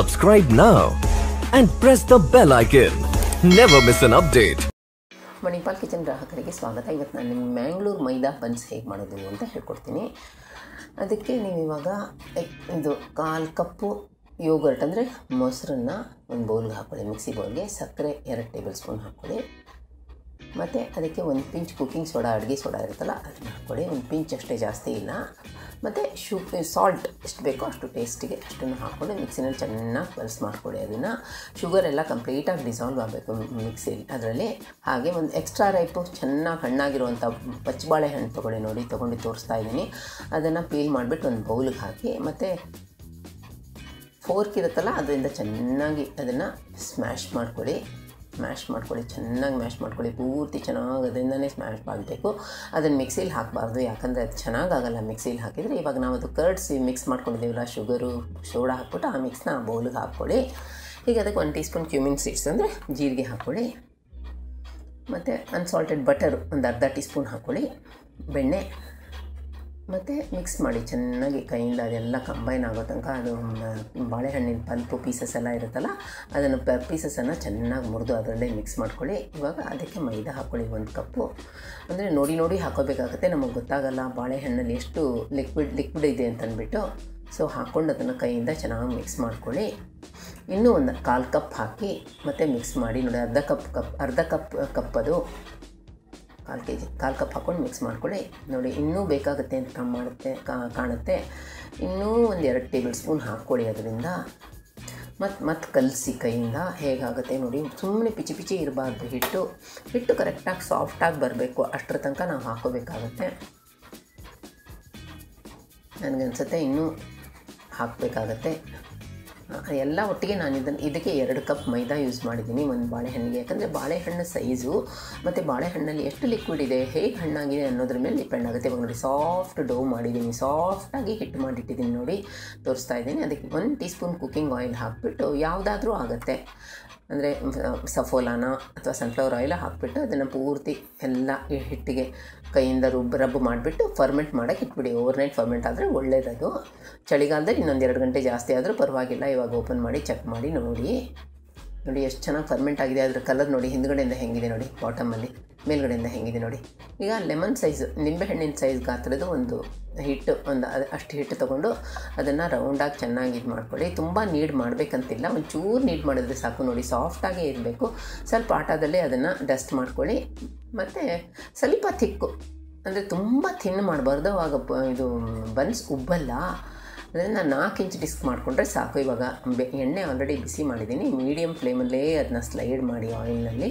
Subscribe now and press the bell icon. Never miss an update. Manipal kitchen ಗ್ರಾಹಕರಿಗೆ ಸ್ವಾಗತ. ಇವತ್ತು ನಾನು ನಿಮ್ಮ ಮ್ಯಾಂಗ್ಳೂರು ಮೈದಾ ಬನ್ಸ್ ಹೇಗೆ ಮಾಡೋದು ಅಂತ ಹೇಳ್ಕೊಡ್ತೀನಿ. ಅದಕ್ಕೆ ನೀವು ಇವಾಗ ಇದು ಕಾಲು ಕಪ್ಪು ಯೋಗರ್ಟ್ ಅಂದರೆ ಮೊಸರನ್ನು ಒಂದು ಬೌಲ್ಗೆ ಹಾಕ್ಕೊಳ್ಳಿ ಮಿಕ್ಸಿ ಬೌಲ್ಗೆ ಸಕ್ಕರೆ ಎರಡು ಟೇಬಲ್ ಸ್ಪೂನ್ ಹಾಕ್ಕೊಳ್ಳಿ ಮತ್ತು ಅದಕ್ಕೆ ಒಂದು ಪಿಂಚ್ ಕುಕ್ಕಿಂಗ್ ಸೋಡಾ ಅಡುಗೆ ಸೋಡಾ ಇರುತ್ತಲ್ಲ, ಅದನ್ನು ಹಾಕ್ಕೊಳ್ಳಿ ಒಂದು ಪಿಂಚ್ ಅಷ್ಟೇ ಜಾಸ್ತಿ ಇಲ್ಲ. ಮತ್ತು ಶು ಸಾಲ್ಟ್ ಎಷ್ಟು ಬೇಕೋ ಅಷ್ಟು ಟೇಸ್ಟಿಗೆ ಅಷ್ಟನ್ನು ಹಾಕ್ಕೊಂಡು ಮಿಕ್ಸಿನಲ್ಲಿ ಚೆನ್ನಾಗಿ ಪಲ್ಸ್ ಮಾಡಿಕೊಡಿ ಅದನ್ನು. ಶುಗರ್ ಎಲ್ಲ ಕಂಪ್ಲೀಟಾಗಿ ಡಿಸಾಲ್ವ್ ಆಗಬೇಕು ಮಿಕ್ಸಿಲಿ ಅದರಲ್ಲಿ ಹಾಗೆ ಒಂದು ಎಕ್ಸ್ಟ್ರಾ ರೈಪು ಚೆನ್ನಾಗಿ ಹಣ್ಣಾಗಿರುವಂಥ ಪಚ್ಚಬಾಳೆ ಹಣ್ಣು ತೊಗೊಳ್ಳಿ ನೋಡಿ, ತೊಗೊಂಡು ತೋರಿಸ್ತಾ ಇದ್ದೀನಿ. ಅದನ್ನು ಪೀಲ್ ಮಾಡಿಬಿಟ್ಟು ಒಂದು ಬೌಲಿಗೆ ಹಾಕಿ, ಮತ್ತು ಫೋರ್ಕ್ ಇರುತ್ತಲ್ಲ, ಅದರಿಂದ ಚೆನ್ನಾಗಿ ಅದನ್ನು ಸ್ಮ್ಯಾಶ್ ಮಾಡ್ಕೊಳ್ಳಿ ಮ್ಯಾಶ್ ಮಾಡ್ಕೊಳ್ಳಿ, ಚೆನ್ನಾಗಿ ಮ್ಯಾಶ್ ಮಾಡ್ಕೊಳ್ಳಿ, ಪೂರ್ತಿ ಚೆನ್ನಾಗಿ ಅದರಿಂದನೇ ಸ್ಮ್ಯಾಶ್ ಆಗಬೇಕು ಅದನ್ನು ಮಿಕ್ಸಿಲಿ ಹಾಕಬಾರ್ದು, ಯಾಕಂದರೆ ಅದು ಚೆನ್ನಾಗಾಗಲ್ಲ ಮಿಕ್ಸಿಲಿ ಹಾಕಿದರೆ. ಇವಾಗ ನಾವು ಅದು ಕರ್ಡ್ಸಿ ಮಿಕ್ಸ್ ಮಾಡ್ಕೊಂಡಿದ್ದೀವಲ್ಲ ಶುಗರು ಸೋಡಾ ಹಾಕ್ಬಿಟ್ಟು ಆ ಮಿಕ್ಸ್ನ ಆ ಬೌಲಿಗೆ ಹಾಕ್ಕೊಳ್ಳಿ. ಈಗ ಅದಕ್ಕೆ ಒಂದು ಟೀ ಸ್ಪೂನ್ ಕ್ಯೂಮಿನ್ ಸೀಡ್ಸ್ ಅಂದರೆ ಜೀರಿಗೆ ಹಾಕ್ಕೊಳ್ಳಿ. ಮತ್ತು ಅನ್ಸಾಲ್ಟೆಡ್ ಬಟರ್ ಒಂದು ಅರ್ಧ ಟೀ ಸ್ಪೂನ್ ಹಾಕ್ಕೊಳ್ಳಿ. ಬೆಣ್ಣೆ. ಮತ್ತು ಮಿಕ್ಸ್ ಮಾಡಿ, ಚೆನ್ನಾಗಿ ಕೈಯಿಂದ ಅದೆಲ್ಲ ಕಂಬೈನ್ ಆಗೋ ತನಕ ಅದು ಬಾಳೆಹಣ್ಣಿನ ಪಲ್ಪು ಪೀಸಸ್ ಎಲ್ಲ ಇರುತ್ತಲ್ಲ, ಅದನ್ನು ಪ ಪೀಸಸನ್ನು ಚೆನ್ನಾಗಿ ಮುರಿದು ಅದರಲ್ಲೇ ಮಿಕ್ಸ್ ಮಾಡ್ಕೊಳ್ಳಿ. ಇವಾಗ ಅದಕ್ಕೆ ಮೈದಾ ಹಾಕ್ಕೊಳ್ಳಿ ಒಂದು ಕಪ್ಪು. ಅಂದರೆ ನೋಡಿ ನೋಡಿ ಹಾಕೋಬೇಕಾಗುತ್ತೆ. ನಮಗೆ ಗೊತ್ತಾಗಲ್ಲ ಬಾಳೆಹಣ್ಣಲ್ಲಿ ಎಷ್ಟು ಲಿಕ್ವಿಡ್ ಲಿಕ್ವಿಡ್ ಇದೆ ಅಂತಂದ್ಬಿಟ್ಟು. ಸೊ ಹಾಕ್ಕೊಂಡು ಅದನ್ನು ಕೈಯಿಂದ ಚೆನ್ನಾಗಿ ಮಿಕ್ಸ್ ಮಾಡ್ಕೊಳ್ಳಿ. ಇನ್ನೂ ಒಂದು ಕಾಲು ಕಪ್ ಹಾಕಿ, ಮತ್ತು ಮಿಕ್ಸ್ ಮಾಡಿ ನೋಡಿ, ಅರ್ಧ ಕಪ್ ಕಪ್, ಅರ್ಧ ಕಪ್ ಕಪ್ ಅದು. ಕಾಲು ಕೆ ಜಿ ಕಾಲು ಕಪ್ ಹಾಕ್ಕೊಂಡು ಮಿಕ್ಸ್ ಮಾಡ್ಕೊಳ್ಳಿ. ನೋಡಿ, ಇನ್ನೂ ಬೇಕಾಗುತ್ತೆ ಅಂತ ಮಾಡುತ್ತೆ ಕಾಣುತ್ತೆ. ಇನ್ನೂ ಒಂದು ಎರಡು ಟೇಬಲ್ ಸ್ಪೂನ್ ಹಾಕ್ಕೊಳ್ಳಿ ಅದರಿಂದ. ಮತ್ತು ಮತ್ತು ಕಲಸಿ ಕೈಯಿಂದ ಹೇಗಾಗುತ್ತೆ ನೋಡಿ ಸುಮ್ಮನೆ ಪಿಚಿ ಪಿಚಿ ಇರಬಾರ್ದು ಹಿಟ್ಟು. ಹಿಟ್ಟು ಕರೆಕ್ಟಾಗಿ ಸಾಫ್ಟಾಗಿ ಬರಬೇಕು. ಅಷ್ಟರ ತನಕ ನಾವು ಹಾಕೋಬೇಕಾಗತ್ತೆ. ನನಗನ್ಸುತ್ತೆ ಇನ್ನೂ ಹಾಕಬೇಕಾಗತ್ತೆ. ಎಲ್ಲ ಒಟ್ಟಿಗೆ ನಾನು ಇದನ್ನು ಇದಕ್ಕೆ ಎರಡು ಕಪ್ ಮೈದಾ ಯೂಸ್ ಮಾಡಿದ್ದೀನಿ, ಒಂದು ಬಾಳೆಹಣ್ಣಿಗೆ. ಯಾಕಂದರೆ ಬಾಳೆಹಣ್ಣು ಸೈಜು ಮತ್ತು ಬಾಳೆಹಣ್ಣಲ್ಲಿ ಎಷ್ಟು ಲಿಕ್ವಿಡ್ ಇದೆ, ಹೇಗೆ ಹಣ್ಣಾಗಿದೆ ಅನ್ನೋದ್ರ ಮೇಲೆ ಡಿಪೆಂಡ್ ಆಗುತ್ತೆ. ಇವಾಗ ನೋಡಿ ಸಾಫ್ಟ್ ಡೋ ಮಾಡಿದ್ದೀನಿ. ಸಾಫ್ಟಾಗಿ ಹಿಟ್ಟು ಮಾಡಿಟ್ಟಿದ್ದೀನಿ ನೋಡಿ, ತೋರಿಸ್ತಾ ಇದ್ದೀನಿ. ಅದಕ್ಕೆ ಒಂದು ಟೀ ಸ್ಪೂನ್ ಕುಕ್ಕಿಂಗ್ ಆಯಿಲ್ ಹಾಕಿಬಿಟ್ಟು ಯಾವುದಾದ್ರೂ ಆಗುತ್ತೆ. ಅಂದರೆ ಸಫೋಲಾನ ಅಥವಾ ಸನ್ಫ್ಲವರ್ ಆಯಿಲ್ ಹಾಕಿಬಿಟ್ಟು ಅದನ್ನು ಪೂರ್ತಿ ಎಲ್ಲ ಹಿಟ್ಟಿಗೆ ಕೈಯಿಂದ ರುಬ್ ರಬ್ ಮಾಡಿಬಿಟ್ಟು ಫರ್ಮೆಂಟ್ ಮಾಡೋಕ್ಕೆ ಇಟ್ಬಿಡಿ. ಓವರ್ನೈಟ್ ಫರ್ಮೆಂಟ್ ಆದರೆ ಒಳ್ಳೆಯದು ಚಳಿಗಾಲದಲ್ಲಿ ಇನ್ನೊಂದು ಎರಡು ಗಂಟೆ ಜಾಸ್ತಿ ಆದರೂ ಪರವಾಗಿಲ್ಲ. ಇವಾಗ ಓಪನ್ ಮಾಡಿ ಚೆಕ್ ಮಾಡಿ, ನೋಡಿ. ನೋಡಿ, ಎಷ್ಟು ಚೆನ್ನಾಗಿ ಫರ್ಮೆಂಟ್ ಆಗಿದೆ, ಅದರ ಕಲರ್ ನೋಡಿ, ಹಿಂದ್ಗಡೆಯಿಂದ ಹೆಂಗಿದೆ ನೋಡಿ ಬಾಟಮಲ್ಲಿ ಮೇಲ್ಗಡೆಯಿಂದ ಹೆಂಗಿದೆ ನೋಡಿ. ಈಗ ಲೆಮನ್ ಸೈಜ್ ನಿಂಬೆಹಣ್ಣಿನ ಸೈಜ್ ಗಾತ್ರದ ಒಂದು ಹಿಟ್ಟು ಒಂದು ಅಷ್ಟು ಹಿಟ್ಟು ತೊಗೊಂಡು ಅದನ್ನು ರೌಂಡಾಗಿ ಚೆನ್ನಾಗಿ ಇದು ಮಾಡ್ಕೊಳ್ಳಿ. ತುಂಬ ನೀಡ್ ಮಾಡಬೇಕಂತಿಲ್ಲ, ಒಂಚೂರು ನೀಡ್ ಮಾಡಿದ್ರೆ ಸಾಕು ನೋಡಿ ಸಾಫ್ಟಾಗೇ ಇರಬೇಕು. ಸ್ವಲ್ಪ ಆಟದಲ್ಲೇ ಅದನ್ನು ಡಸ್ಟ್ ಮಾಡ್ಕೊಳ್ಳಿ. ಮತ್ತು ಸ್ವಲ್ಪ ಥಿಕ್ಕು ಅಂದರೆ ತುಂಬ ಥಿನ್ ಮಾಡಬಾರ್ದು, ಆಗ ಇದು ಬನ್ಸ್ ಉಬ್ಬಲ್ಲ. ಅದನ್ನು ನಾಲ್ಕು ಇಂಚ್ ಡಿಸ್ಕ್ ಮಾಡಿಕೊಂಡ್ರೆ ಸಾಕು. ಇವಾಗ ಎಣ್ಣೆ ಆಲ್ರೆಡಿ ಬಿಸಿ ಮಾಡಿದ್ದೀನಿ. ಮೀಡಿಯಮ್ ಫ್ಲೇಮಲ್ಲೇ ಅದನ್ನ ಸ್ಲೈಡ್ ಮಾಡಿ ಆಯಿಲ್ನಲ್ಲಿ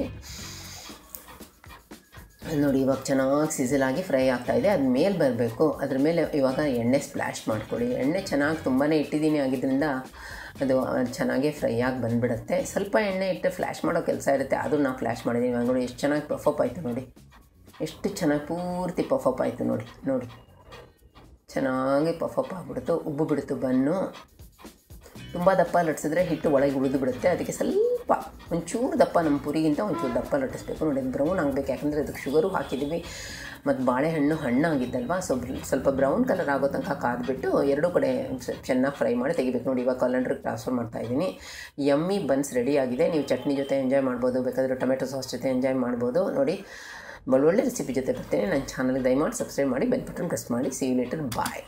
ನೋಡಿ, ಇವಾಗ ಚೆನ್ನಾಗಿ ಸಿಸಲ್ ಆಗಿ ಫ್ರೈ ಇದೆ. ಅದು ಮೇಲೆ ಬರಬೇಕು. ಅದ್ರ ಮೇಲೆ ಇವಾಗ ಎಣ್ಣೆ ಸ್ಪ್ಲ್ಯಾಶ್ ಮಾಡ್ಕೊಳ್ಳಿ. ಎಣ್ಣೆ ಚೆನ್ನಾಗಿ ತುಂಬಾ ಇಟ್ಟಿದ್ದೀನಿ ಆಗಿದ್ದರಿಂದ ಅದು ಚೆನ್ನಾಗೇ ಫ್ರೈ ಆಗಿ ಬಂದುಬಿಡುತ್ತೆ. ಸ್ವಲ್ಪ ಎಣ್ಣೆ ಇಟ್ಟು ಫ್ಲ್ಯಾಶ್ ಮಾಡೋ ಕೆಲಸ ಇರುತ್ತೆ. ಅದು ನಾನು ಫ್ಲ್ಯಾಶ್ ಮಾಡಿದ್ದೀನಿ. ಇವಾಗ ನೋಡಿ, ಎಷ್ಟು ಚೆನ್ನಾಗಿ ಪಫಪ್ ಆಯಿತು ನೋಡಿ. ಎಷ್ಟು ಚೆನ್ನಾಗಿ ಪೂರ್ತಿ ಪಫಪ್ ಆಯಿತು ನೋಡಿ ನೋಡಿ. ಚೆನ್ನಾಗಿ ಪಫ್ ಅಪ್ ಆಗಿಬಿಡ್ತು, ಉಬ್ಬು ಬಿಡ್ತು ಬನ್ನು. ತುಂಬ ದಪ್ಪ ಲಟ್ಸಿದ್ರೆ ಹಿಟ್ಟು ಒಳಗೆ ಉಳಿದು ಬಿಡುತ್ತೆ. ಅದಕ್ಕೆ ಸ್ವಲ್ಪ ಒಂಚೂರು ದಪ್ಪ ನಮ್ಮ ಪುರಿಗಿಂತ ಒಂಚೂರು ದಪ್ಪ ಲಟ್ಟಿಸ್ಬೇಕು. ನೋಡಿ ಬ್ರೌನ್ ಆಗಬೇಕು. ಯಾಕಂದರೆ ಅದಕ್ಕೆ ಶುಗರು ಹಾಕಿದ್ದೀವಿ. ಮತ್ತು ಬಾಳೆಹಣ್ಣು ಹಣ್ಣಾಗಿದ್ದಲ್ವಾ? ಸೊ ಸ್ವಲ್ಪ ಬ್ರೌನ್ ಕಲರ್ ಆಗೋ ತನಕ ಕಾದ್ಬಿಟ್ಟು ಎರಡೂ ಕಡೆ ಚೆನ್ನಾಗಿ ಫ್ರೈ ಮಾಡಿ ತೆಗಿಬೇಕು. ನೋಡಿ, ಇವಾಗ ಕಲಂಡ್ರಿಗೆ ಟ್ರಾನ್ಸ್ಫರ್ ಮಾಡ್ತಾ ಇದ್ದೀನಿ. ಯಮ್ಮಿ ಬನ್ಸ್ ರೆಡಿ ಆಗಿದೆ. ನೀವು ಚಟ್ನಿ ಜೊತೆ ಎಂಜಾಯ್ ಮಾಡ್ಬೋದು. ಬೇಕಾದರೆ ಟೊಮೆಟೊ ಸಾಸ್ ಜೊತೆ ಎಂಜಾಯ್ ಮಾಡ್ಬೋದು. ನೋಡಿ ಒಳ್ಳೊಳ್ಳೆ ರೆಸಿಪಿ ಜೊತೆ ಬರ್ತೇನೆ. ನನ್ನ ಚಾನಲ್ಗೆ ದಯಮಾಡಿ ಸಬ್ಸ್ಕ್ರೈಬ್ ಮಾಡಿ ಬೆಲ್ ಬಟನ್ ಪ್ರೆಸ್ ಮಾಡಿ. See later bye